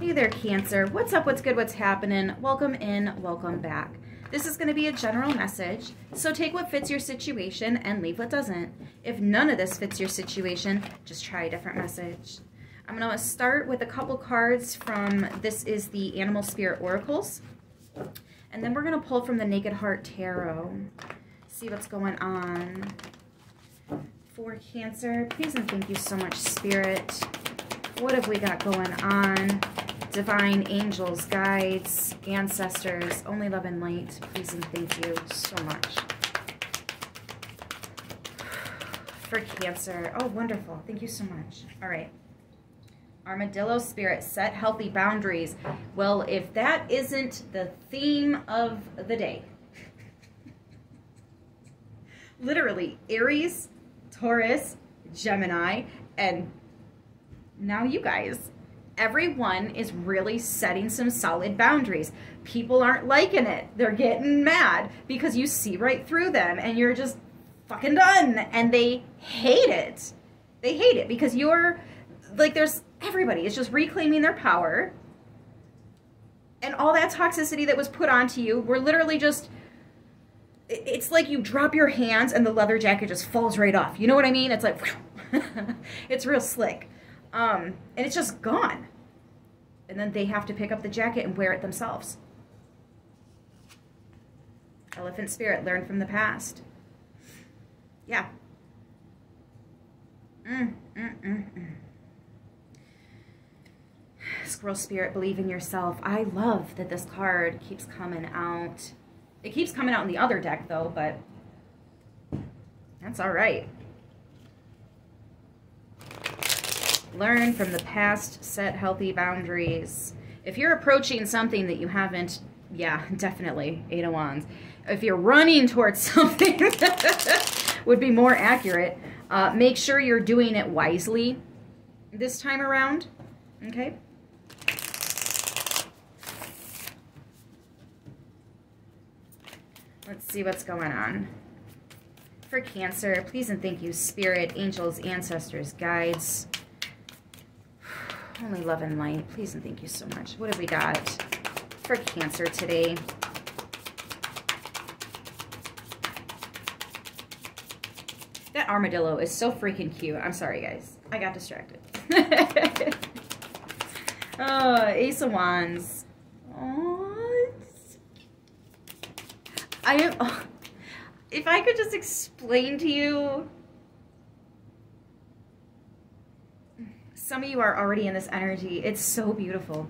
Hey there, Cancer. What's up? What's good? What's happening? Welcome in. Welcome back. This is going to be a general message, so take what fits your situation and leave what doesn't. If none of this fits your situation, just try a different message. I'm going to start with a couple cards from, this is the Animal Spirit Oracles. And then we're going to pull from the Naked Heart Tarot. See what's going on. For Cancer, please and thank you so much, Spirit. What have we got going on? Divine angels, guides, ancestors, only love and light, please and thank you so much. For Cancer. Oh, wonderful. Thank you so much. All right. Armadillo spirit, set healthy boundaries. Well, if that isn't the theme of the day. Literally, Aries, Taurus, Gemini, and now you guys everyone is really setting some solid boundaries. People aren't liking it. They're getting mad because you see right through them and you're just fucking done. And they hate it. They hate it because you're like, there's everybody is just reclaiming their power. And all that toxicity that was put onto you, we're literally just, it's like you drop your hands and the leather jacket just falls right off. You know what I mean? It's like, it's real slick. Um, and it's just gone. And then they have to pick up the jacket and wear it themselves. Elephant spirit, learn from the past. Yeah. Mm, mm, mm, mm. Squirrel spirit, believe in yourself. I love that this card keeps coming out. It keeps coming out in the other deck, though, but that's all right. Learn from the past, set healthy boundaries. If you're approaching something that you haven't, yeah, definitely, Eight of Wands. If you're running towards something, would be more accurate, uh, make sure you're doing it wisely this time around, okay? Let's see what's going on. For Cancer, please and thank you, Spirit, angels, ancestors, guides, only love and light. Please and thank you so much. What have we got for Cancer today? That armadillo is so freaking cute. I'm sorry, guys. I got distracted. oh, Ace of Wands. I am... If I could just explain to you some of you are already in this energy. It's so beautiful.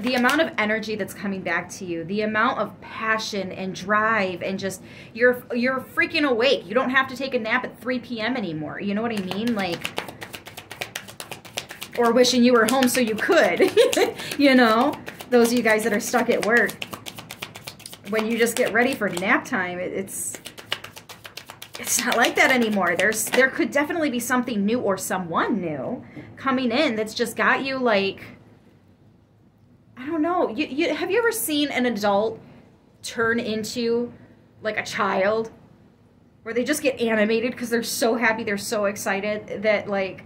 The amount of energy that's coming back to you, the amount of passion and drive and just you're you're freaking awake. You don't have to take a nap at 3 p.m. anymore. You know what I mean? Like or wishing you were home so you could. you know? Those of you guys that are stuck at work. When you just get ready for nap time, it's it's not like that anymore. There's there could definitely be something new or someone new coming in that's just got you like I don't know. You, you have you ever seen an adult turn into like a child where they just get animated because they're so happy, they're so excited that like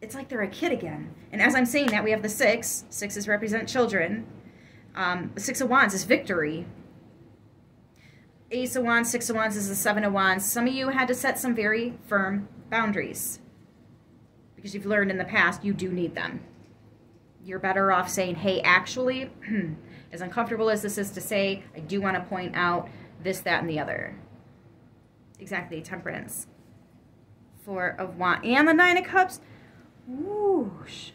it's like they're a kid again. And as I'm saying that, we have the six. Sixes represent children. Um, six of Wands is victory. Ace of Wands, Six of Wands is the Seven of Wands. Some of you had to set some very firm boundaries because you've learned in the past you do need them. You're better off saying, hey, actually, as uncomfortable as this is to say, I do want to point out this, that, and the other. Exactly, Temperance. Four of Wands. And the Nine of Cups. Whoosh.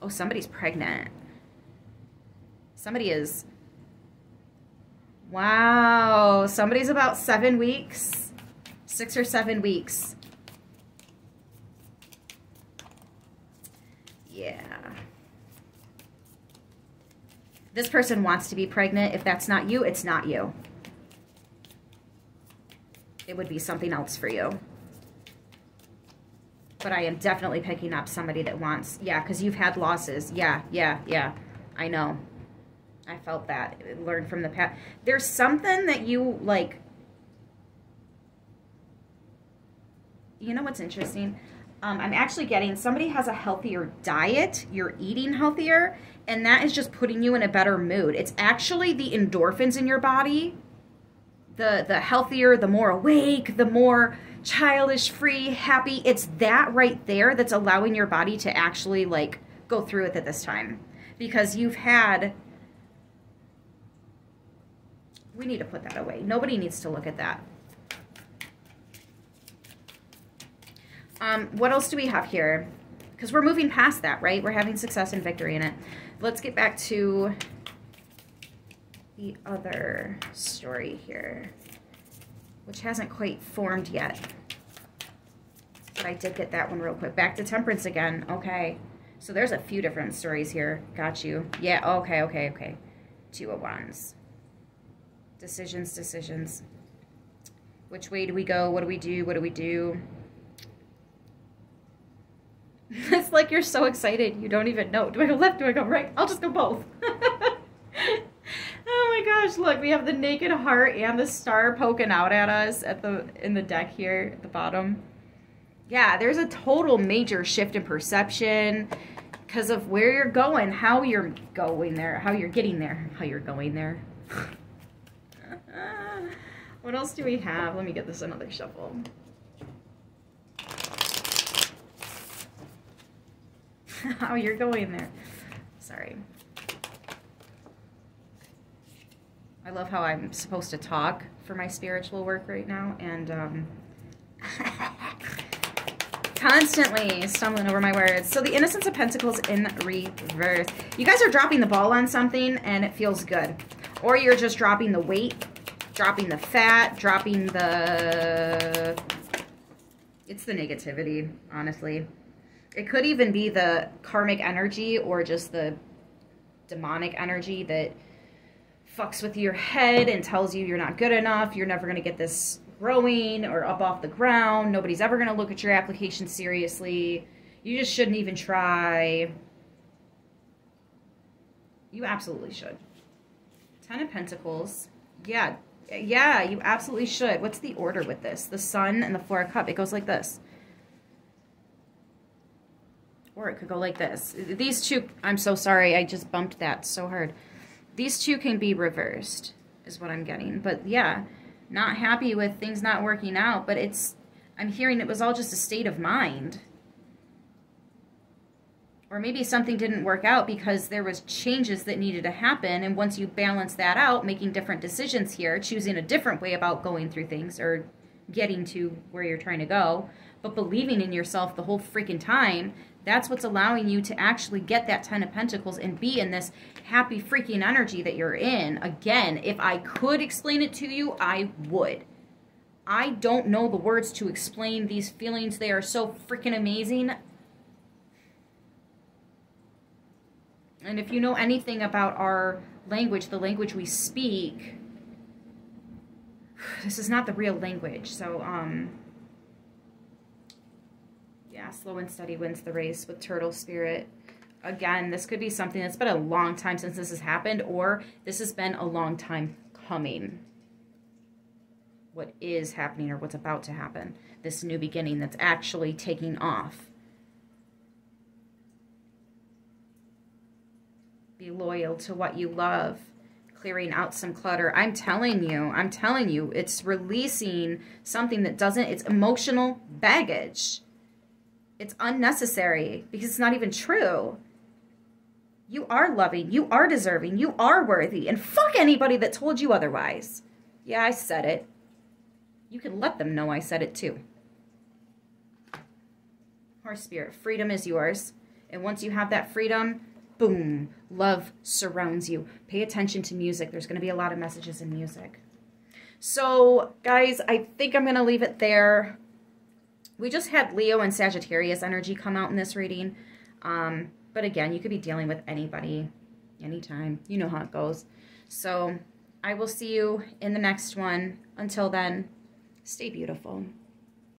Oh, somebody's pregnant. Somebody is Wow, somebody's about seven weeks, six or seven weeks. Yeah. This person wants to be pregnant. If that's not you, it's not you. It would be something else for you. But I am definitely picking up somebody that wants, yeah, because you've had losses. Yeah, yeah, yeah. I know. I felt that. Learn from the past. There's something that you like. You know what's interesting? Um, I'm actually getting somebody has a healthier diet, you're eating healthier, and that is just putting you in a better mood. It's actually the endorphins in your body. The the healthier, the more awake, the more childish free, happy. It's that right there that's allowing your body to actually like go through with it this time. Because you've had we need to put that away. Nobody needs to look at that. Um, what else do we have here? Because we're moving past that, right? We're having success and victory in it. Let's get back to the other story here, which hasn't quite formed yet. But I did get that one real quick. Back to temperance again. Okay. So there's a few different stories here. Got you. Yeah, okay, okay, okay. Two of Wands. Decisions, decisions. Which way do we go? What do we do? What do we do? it's like you're so excited you don't even know. Do I go left? Do I go right? I'll just go both. oh my gosh, look, we have the naked heart and the star poking out at us at the in the deck here at the bottom. Yeah, there's a total major shift in perception because of where you're going, how you're going there, how you're getting there, how you're going there. what else do we have? Let me get this another shuffle. how you're going there. Sorry. I love how I'm supposed to talk for my spiritual work right now, and um, constantly stumbling over my words. So the Innocence of Pentacles in reverse. You guys are dropping the ball on something, and it feels good. Or you're just dropping the weight, dropping the fat, dropping the... It's the negativity, honestly. It could even be the karmic energy or just the demonic energy that fucks with your head and tells you you're not good enough, you're never going to get this growing or up off the ground, nobody's ever going to look at your application seriously, you just shouldn't even try. You absolutely should. Ten of Pentacles. Yeah, yeah, you absolutely should. What's the order with this? The Sun and the Four of Cup. It goes like this. Or it could go like this. These two, I'm so sorry, I just bumped that so hard. These two can be reversed, is what I'm getting. But yeah, not happy with things not working out, but it's, I'm hearing it was all just a state of mind. Or maybe something didn't work out because there was changes that needed to happen. And once you balance that out, making different decisions here, choosing a different way about going through things or getting to where you're trying to go, but believing in yourself the whole freaking time, that's what's allowing you to actually get that Ten of Pentacles and be in this happy freaking energy that you're in. Again, if I could explain it to you, I would. I don't know the words to explain these feelings. They are so freaking amazing. And if you know anything about our language, the language we speak, this is not the real language. So, um, yeah, slow and steady wins the race with Turtle Spirit. Again, this could be something that's been a long time since this has happened, or this has been a long time coming. What is happening or what's about to happen. This new beginning that's actually taking off. Be loyal to what you love clearing out some clutter. I'm telling you, I'm telling you, it's releasing something that doesn't, it's emotional baggage. It's unnecessary because it's not even true. You are loving. You are deserving. You are worthy. And fuck anybody that told you otherwise. Yeah, I said it. You can let them know I said it too. Horse Spirit, freedom is yours. And once you have that freedom, boom, love surrounds you. Pay attention to music. There's going to be a lot of messages in music. So, guys, I think I'm going to leave it there we just had Leo and Sagittarius energy come out in this reading. Um, but again, you could be dealing with anybody, anytime. You know how it goes. So I will see you in the next one. Until then, stay beautiful.